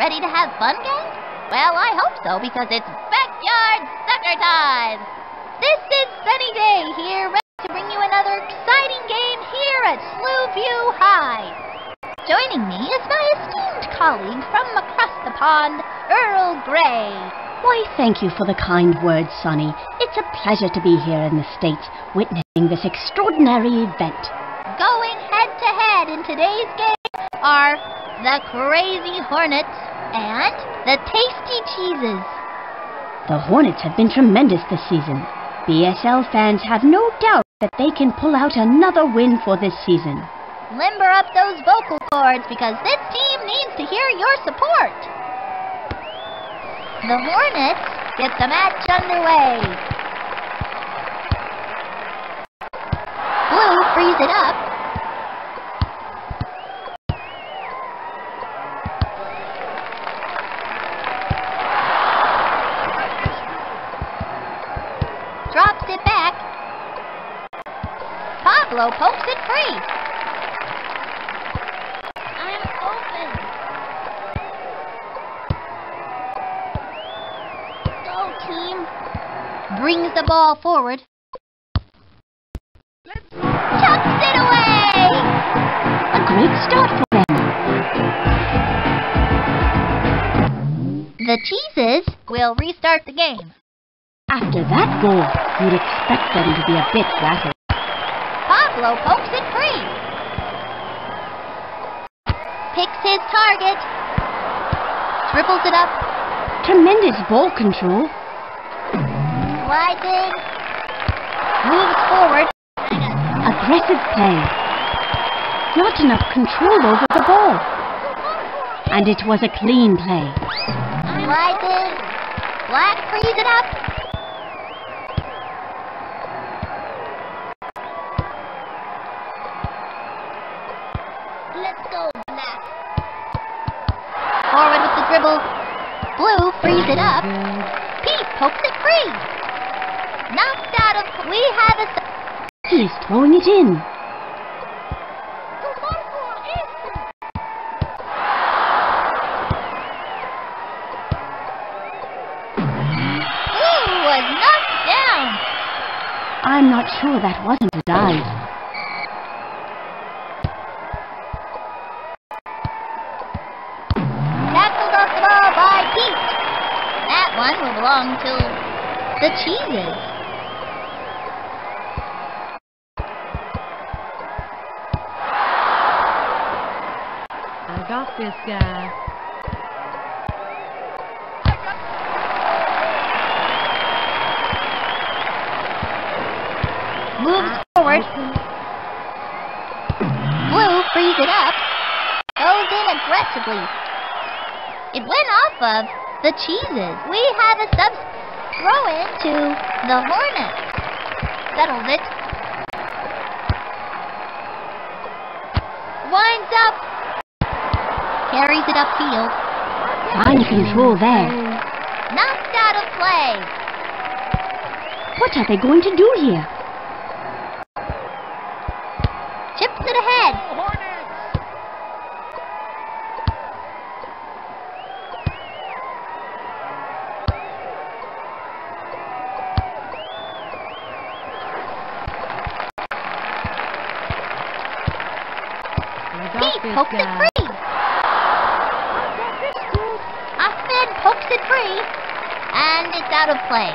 Ready to have fun, gang? Well, I hope so because it's backyard soccer time. This is Sunny Day here, ready to bring you another exciting game here at Slewview High. Joining me is my esteemed colleague from across the pond, Earl Grey. Why, thank you for the kind words, Sunny. It's a pleasure to be here in the States witnessing this extraordinary event. Going head to head in today's game are the Crazy Hornets and the Tasty Cheeses. The Hornets have been tremendous this season. BSL fans have no doubt that they can pull out another win for this season. Limber up those vocal cords because this team needs to hear your support. The Hornets get the match underway. Blue frees it up. Brings the ball forward. Tucks it away. A great start for them. The Cheeses will restart the game. After that goal, you'd expect them to be a bit rattled. Pablo pokes it free. Picks his target. Dribbles it up. Tremendous ball control. Slides. Moves forward. Aggressive play. Not enough control over the ball. And it was a clean play. Slides. Black frees it up. Let's go, Black. Forward with the dribble. Blue frees it up. Pete pokes it free. We have a. He is throwing it in. Blue was knocked down. I'm not sure that wasn't a dive. Got this guy. Moves forward. Blue frees it up. Goes in aggressively. It went off of the Cheeses. We have a sub throw in to the Hornets. Settles it. Winds up. Carries it upfield. Fine control there. Knocked out of play. What are they going to do here? Chips it ahead. I got pokes it guy. free. Free. And it's out of play.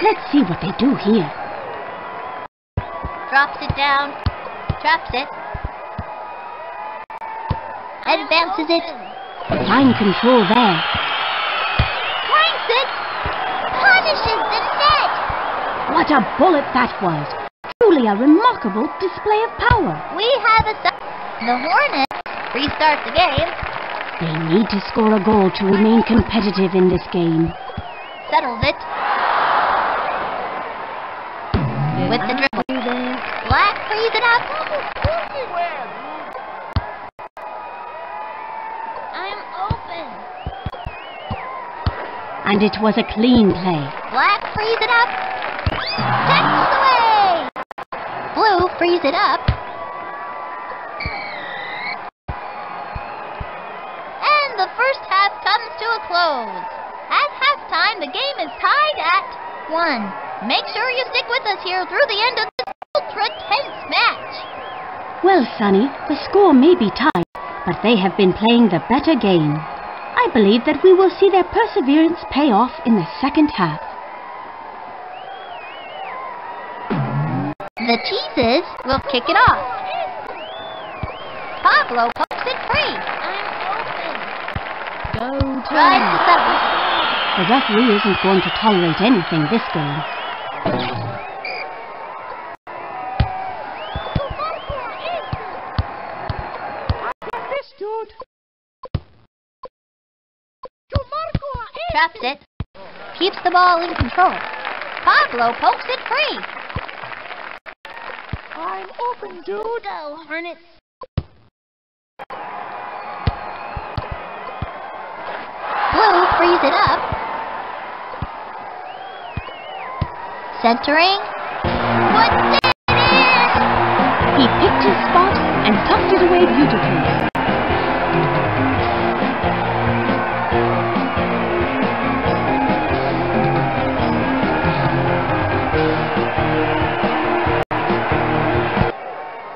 Let's see what they do here. Drops it down. Traps it. Advances it. Fine control there. Cranks it. Punishes the net. What a bullet that was. Truly a remarkable display of power. We have a. The Hornets restart the game. They need to score a goal to remain competitive in this game. Settles it. Did With the I dribble. Black frees it up. I'm open. And it was a clean play. Black frees it up. Tackles away. Blue frees it up. Close. At halftime, the game is tied at one. Make sure you stick with us here through the end of this ultra tense match. Well, Sunny, the score may be tied, but they have been playing the better game. I believe that we will see their perseverance pay off in the second half. The Cheeses will kick it off. Pablo pokes it free. Go to team. The referee isn't going to tolerate anything this game. Traps it. Keeps the ball in control. Pablo pokes it free. I'm open, dude. Go, Hornets. It. He picked his spot and tucked it away beautifully.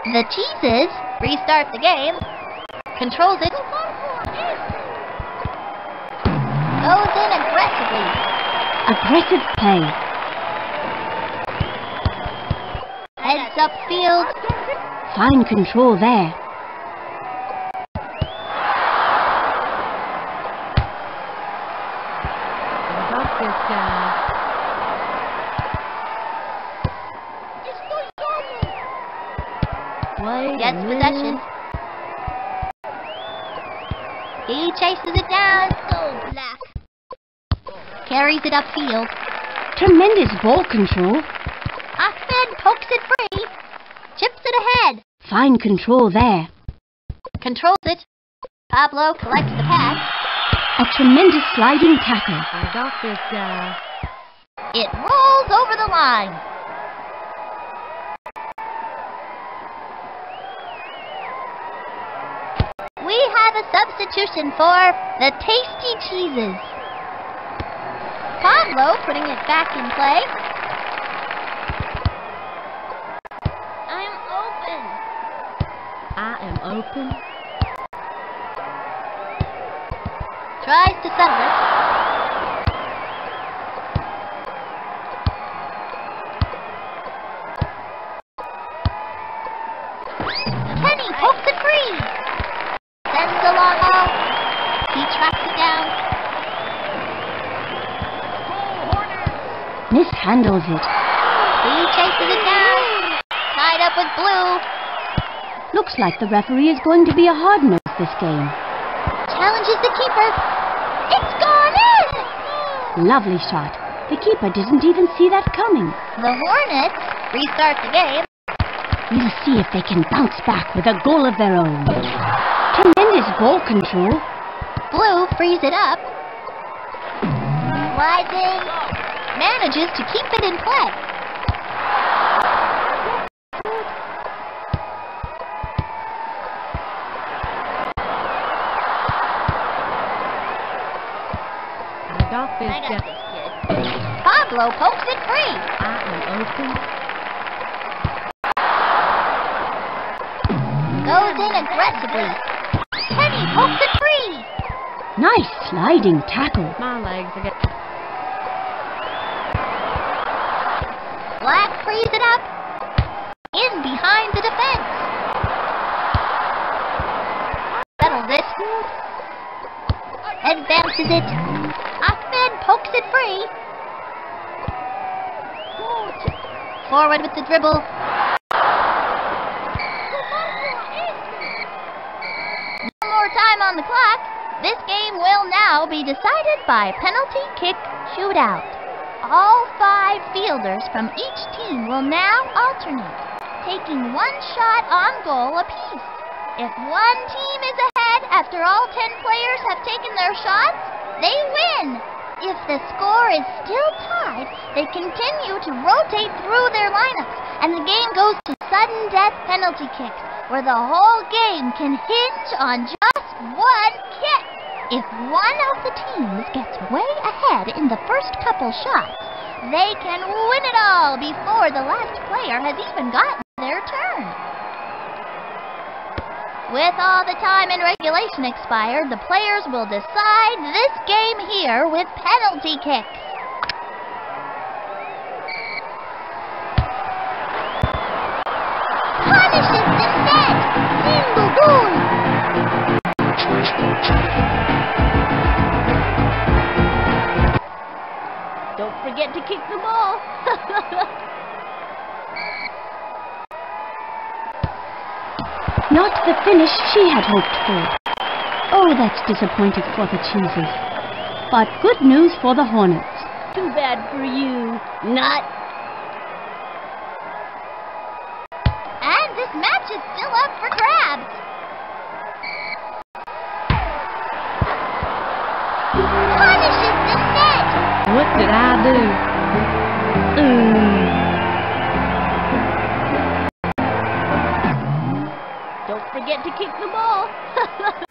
The Cheeses restart the game. Controls it. Oh, Goes in aggressively. Aggressive play. Heads up field. Fine control there. Gets possession. He chases it down. Go black. Carries it upfield. Tremendous ball control. Ahmed pokes it free. Chips it ahead. Fine control there. Controls it. Pablo collects the pass. A tremendous sliding tackle. I got this guy. It rolls over the line. We have a substitution for the Tasty Cheeses. Pablo putting it back in play. Open. Tries to settle it. Penny pokes it free. Sends a long ball. He tracks it down. Mishandles it. He chases it down. Tied up with blue. Looks like the referee is going to be a hard nose this game. Challenges the keeper. It's gone in. Lovely shot. The keeper didn't even see that coming. The Hornets restart the game. We'll see if they can bounce back with a goal of their own. Tremendous ball control. Blue frees it up. In. Manages to keep it in play. Pablo pokes it free. I am open. Goes in aggressively. Penny pokes it free. Nice sliding tackle. My legs are getting. Black frees it up. In behind the defense. Settles it. Advances it. Ahmed pokes it free. Forward with the dribble. No more time on the clock. This game will now be decided by penalty kick shootout. All five fielders from each team will now alternate, taking one shot on goal apiece. If one team is ahead after all ten players have taken their shots, they win. If the score is still tied, they continue to rotate through their lineups, and the game goes to sudden death penalty kicks, where the whole game can hinge on just one kick. If one of the teams gets way ahead in the first couple shots, they can win it all before the last player has even gotten their turn. With all the time and regulation expired, the players will decide this game here with penalty kicks. Punishes! Single goal! Don't forget to kick the ball. Not the finish she had hoped for. Oh, that's disappointing for the cheeses. But good news for the Hornets. Too bad for you. Nut. And this match is still up for grabs. Punishes the net! What did I do? To kick the ball.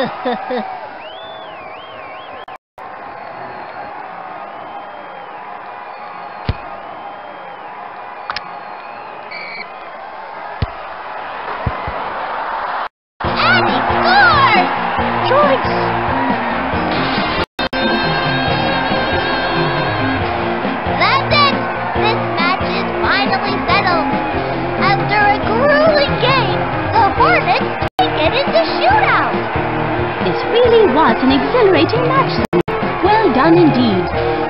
¡He, he, he! Was an exhilarating match. Well done indeed.